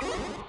Huh?